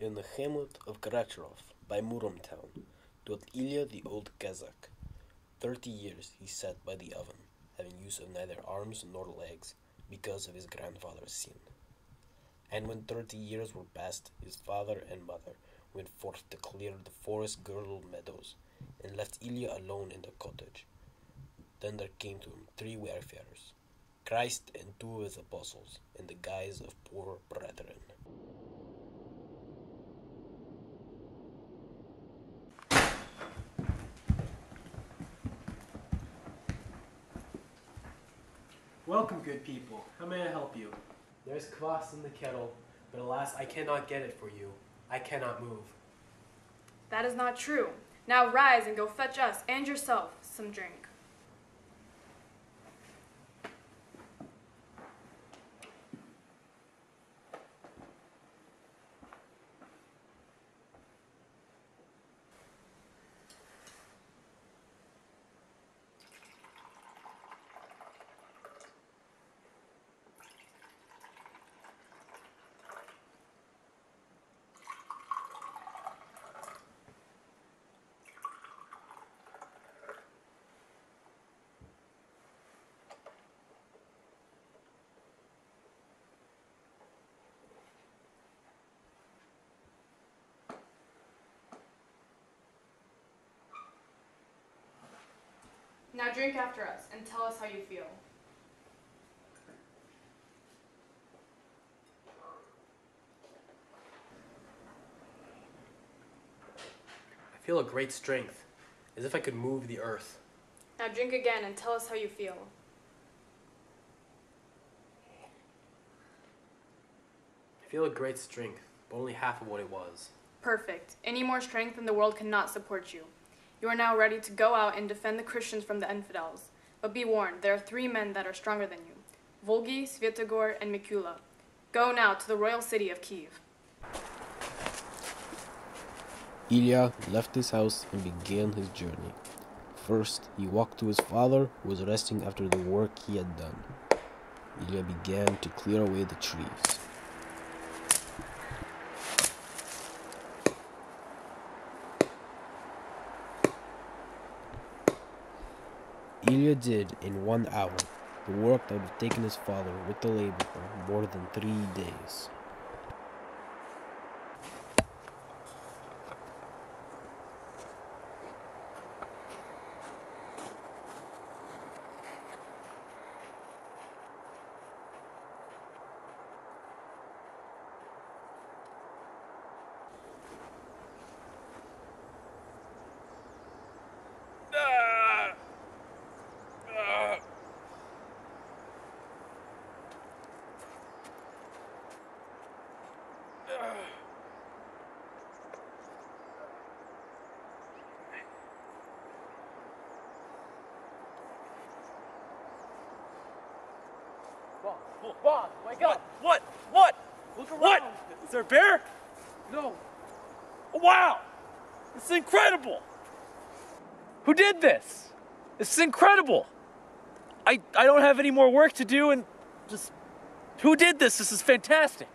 In the hamlet of Karacharov, by Murom town, dwelt Ilya the old Cossack. Thirty years he sat by the oven, having use of neither arms nor legs, because of his grandfather's sin. And when thirty years were past, his father and mother went forth to clear the forest girdled meadows, and left Ilya alone in the cottage. Then there came to him three wayfarers, Christ and two of his apostles, in the guise of poor brethren. Welcome, good people. How may I help you? There's kvass in the kettle, but alas, I cannot get it for you. I cannot move. That is not true. Now rise and go fetch us and yourself some drink. Now drink after us and tell us how you feel. I feel a great strength, as if I could move the earth. Now drink again and tell us how you feel. I feel a great strength, but only half of what it was. Perfect. Any more strength in the world cannot support you. You are now ready to go out and defend the Christians from the infidels. But be warned, there are three men that are stronger than you Volgi, Svyatogor, and Mikula. Go now to the royal city of Kiev. Ilya left his house and began his journey. First, he walked to his father, who was resting after the work he had done. Ilya began to clear away the trees. Ilya did in one hour the work that would have taken his father with the labor for more than three days. Bob, wake up! What? What? Look around. What? Is there a bear? No, Oh, wow! This is incredible! Who did this? This is incredible! I, I don't have any more work to do and just. Who did this? This is fantastic!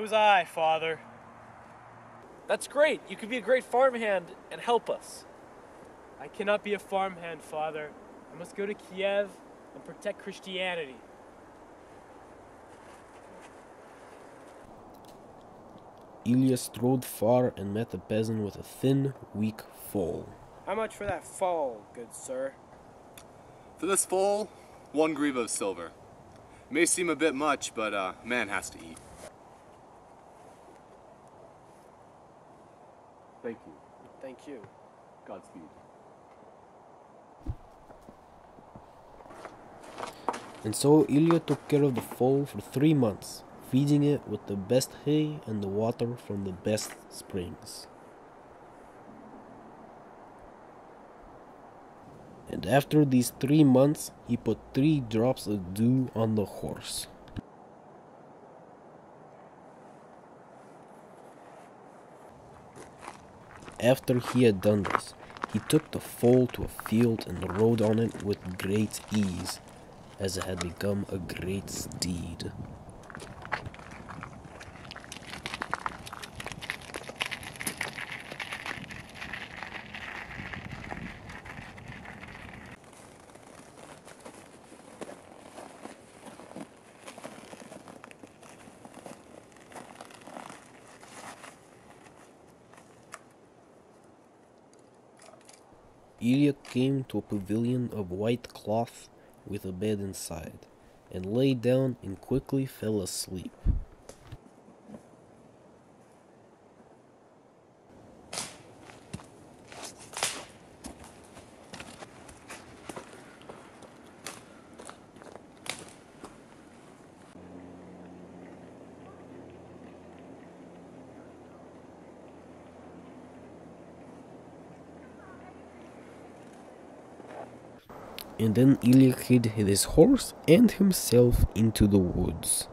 It was I, Father. That's great. You could be a great farmhand and help us. I cannot be a farmhand, Father. I must go to Kiev and protect Christianity. Ilya strode far and met a peasant with a thin, weak foal. How much for that foal, good sir? For this foal, one grivna of silver. May seem a bit much, but uh, man has to eat. Thank you. Godspeed. And so Ilya took care of the foal for three months, feeding it with the best hay and the water from the best springs. And after these three months, he put three drops of dew on the horse. After he had done this, he took the foal to a field and rode on it with great ease, as it had become a great steed. Ilya came to a pavilion of white cloth with a bed inside, and lay down and quickly fell asleep. And then Ilya hid his horse and himself into the woods.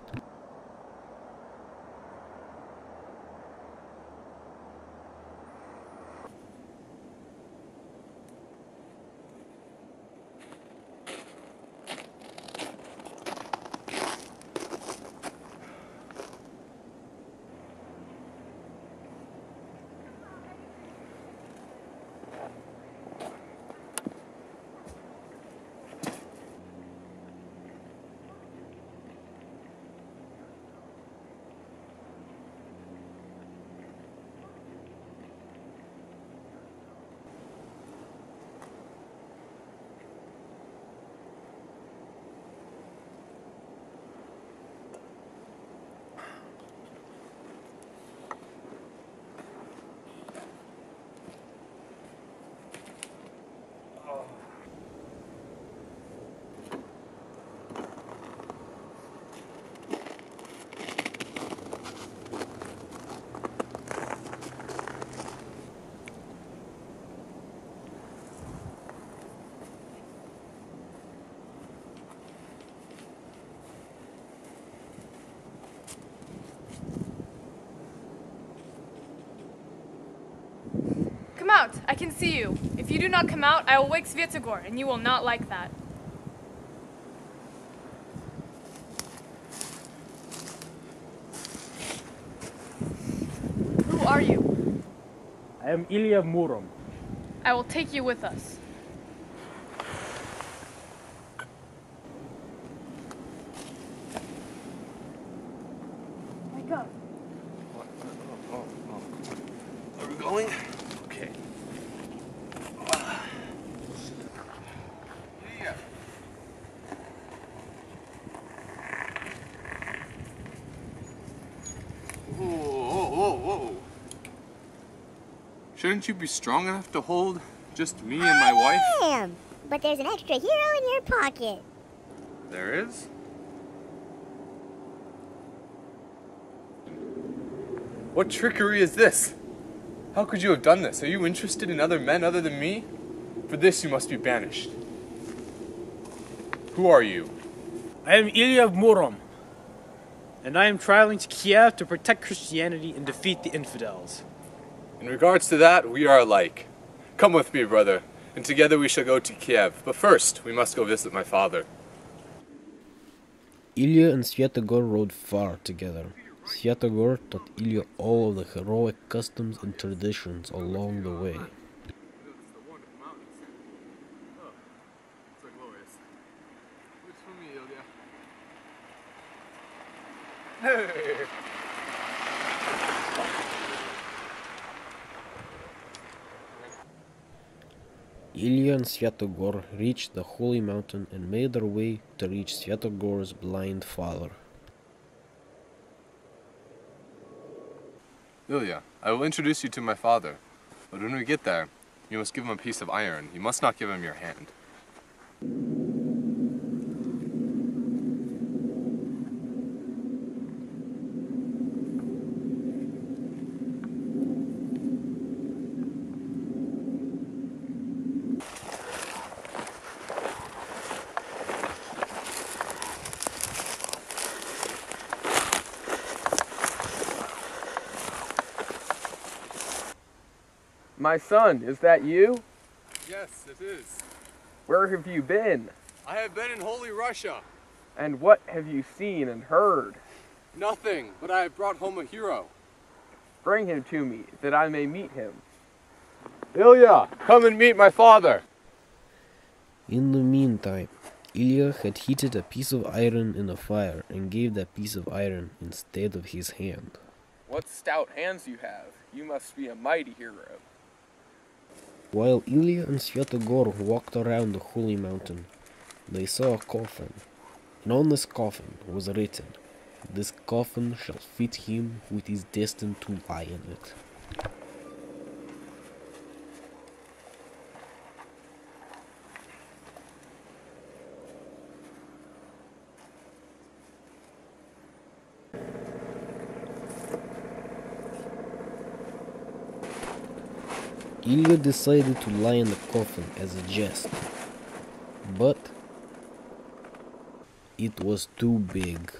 Come out! I can see you. If you do not come out, I will wake Sviatogor, and you will not like that. Who are you? I am Ilya Murom. I will take you with us. Wake up. What? Are we going? Shouldn't you be strong enough to hold just me and my wife? I am. But there's an extra hero in your pocket. There is? What trickery is this? How could you have done this? Are you interested in other men other than me? For this you must be banished. Who are you? I am Ilya Murom, and I am traveling to Kiev to protect Christianity and defeat the infidels. In regards to that, we are alike. Come with me, brother, and together we shall go to Kiev. But first, we must go visit my father. Ilya and Sviatogor rode far together. Sviatogor taught Ilya all of the heroic customs and traditions along the way. Ilya Sviatogor reached the holy mountain and made their way to reach Sviatogor's blind father. Ilya, I will introduce you to my father. But when we get there, you must give him a piece of iron. You must not give him your hand. My son, is that you? Yes, it is. Where have you been? I have been in Holy Russia. And what have you seen and heard? Nothing, but I have brought home a hero. Bring him to me, that I may meet him. Ilya, come and meet my father. In the meantime, Ilya had heated a piece of iron in a fire and gave that piece of iron instead of his hand. What stout hands you have. You must be a mighty hero. While Ilya and Svyatogor walked around the holy mountain, they saw a coffin, and on this coffin was written, This coffin shall fit him who is destined to lie in it. Ilya decided to lie in the coffin as a jest, but it was too big.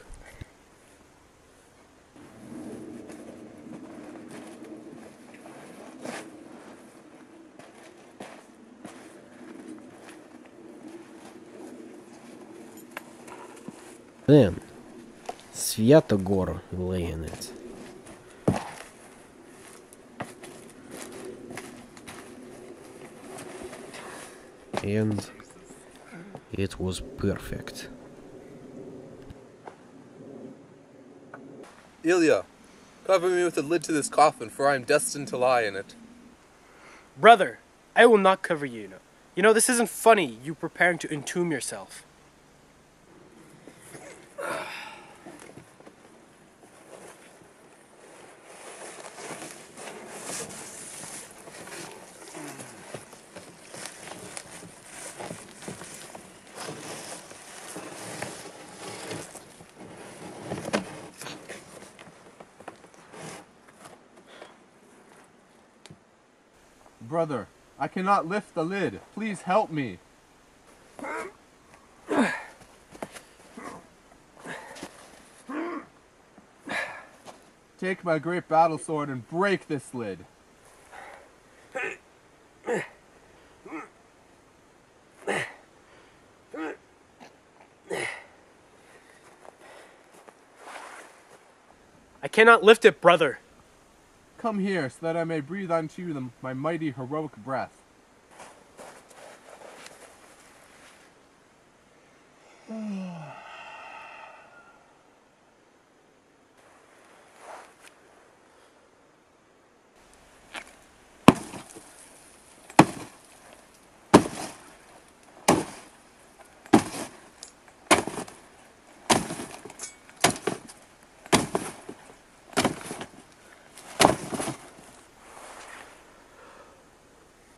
Then Svyatogor lay in it. And it was perfect. Ilya, cover me with the lid to this coffin, for I am destined to lie in it. Brother, I will not cover you. You know, this isn't funny, you preparing to entomb yourself. Brother, I cannot lift the lid. Please help me. Take my great battle sword and break this lid. I cannot lift it, brother. Come here so that I may breathe unto you the, my mighty heroic breath.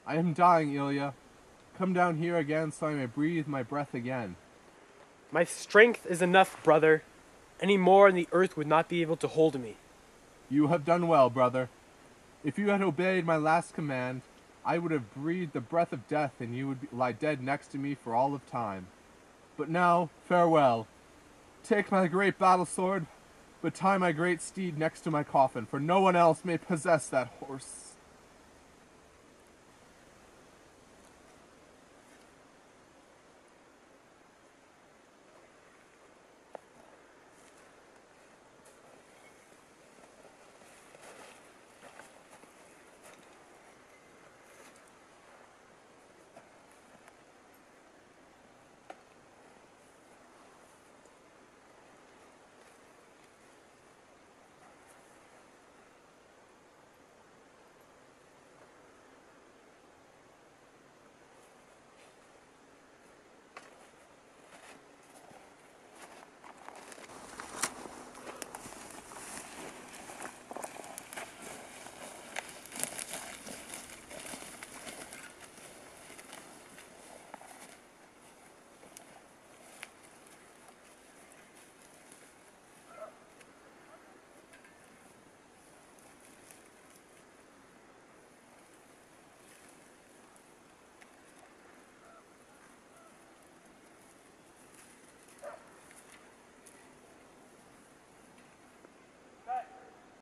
I am dying, Ilya. Come down here again so I may breathe my breath again. My strength is enough, brother. Any more and the earth would not be able to hold me. You have done well, brother. If you had obeyed my last command, I would have breathed the breath of death and you would lie dead next to me for all of time. But now, farewell. Take my great battle sword, but tie my great steed next to my coffin, for no one else may possess that horse.